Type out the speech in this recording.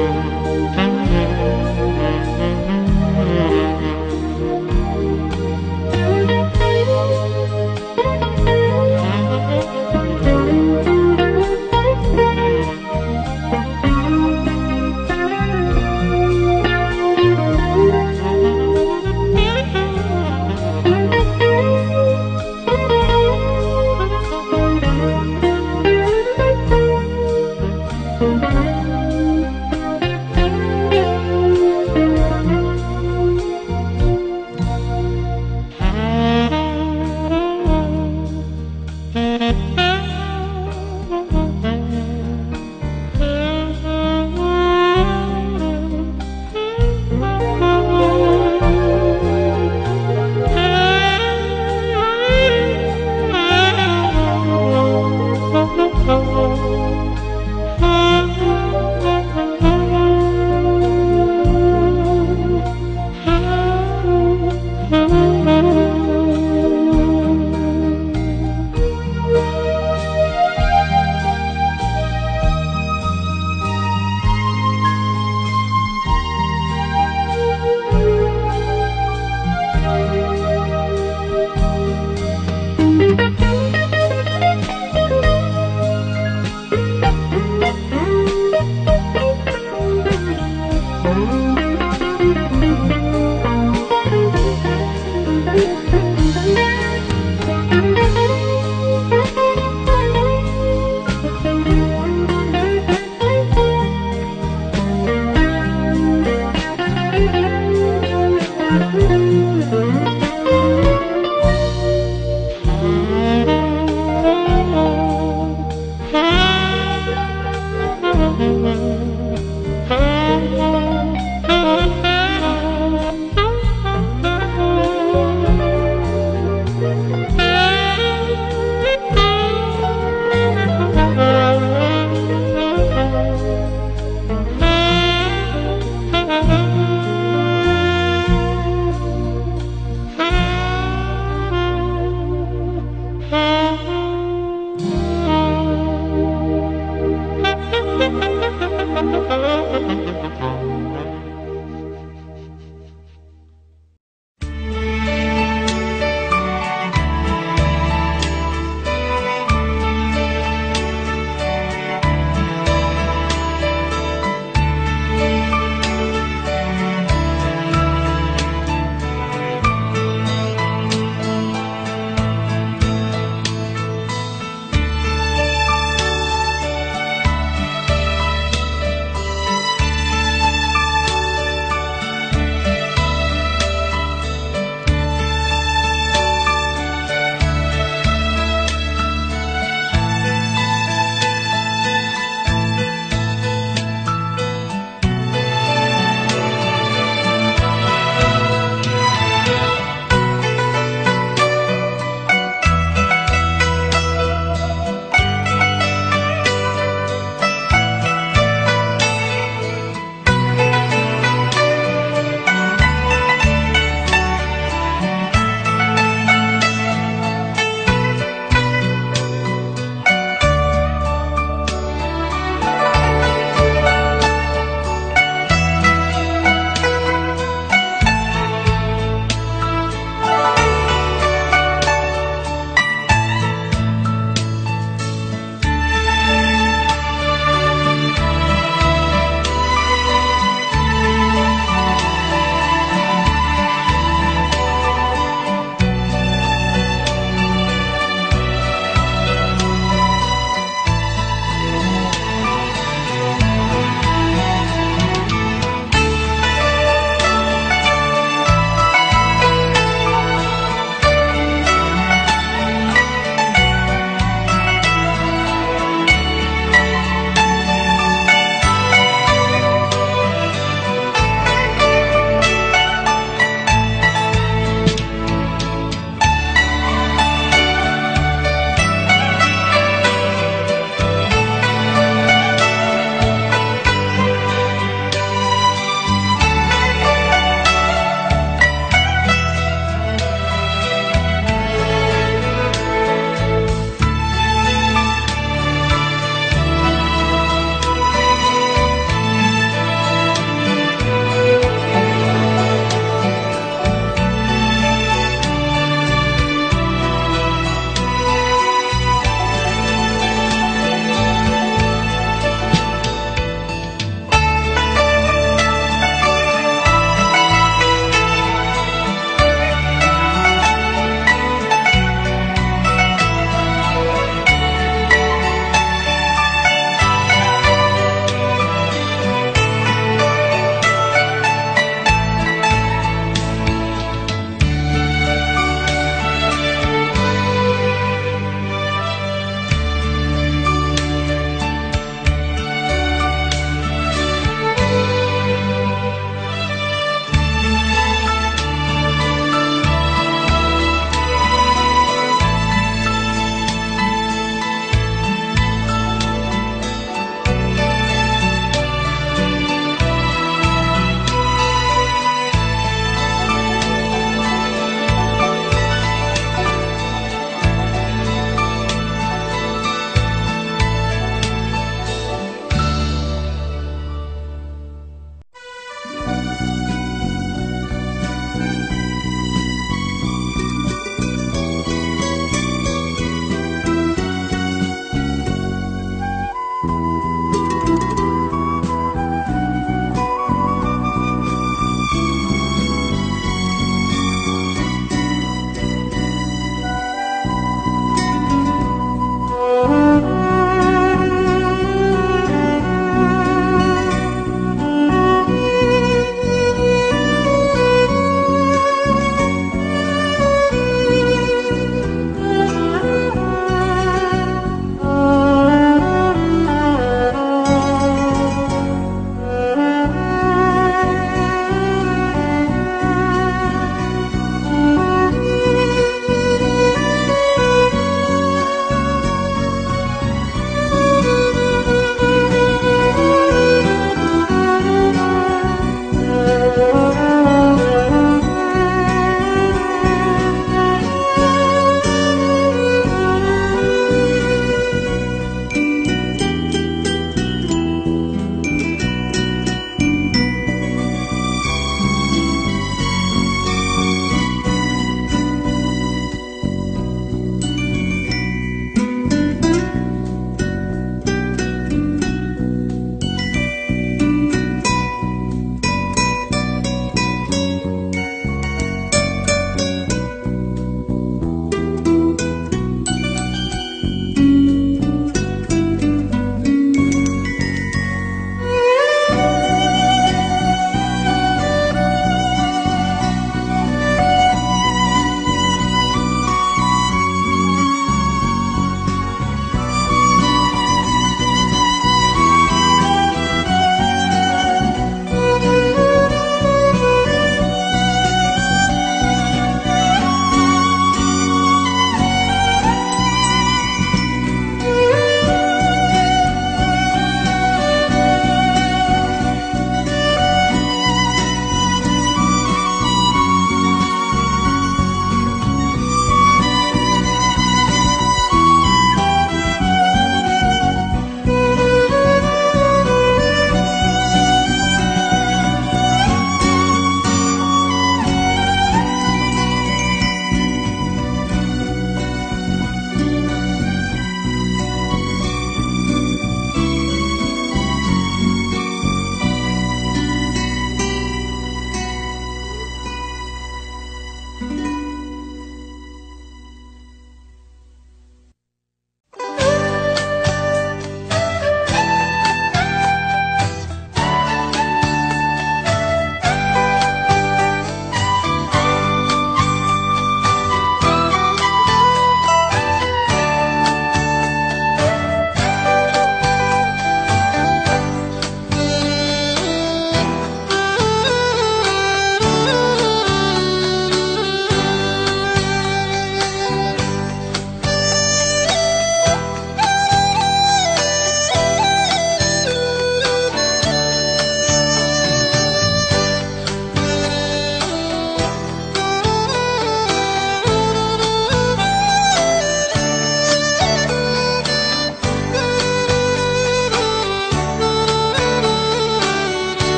alone.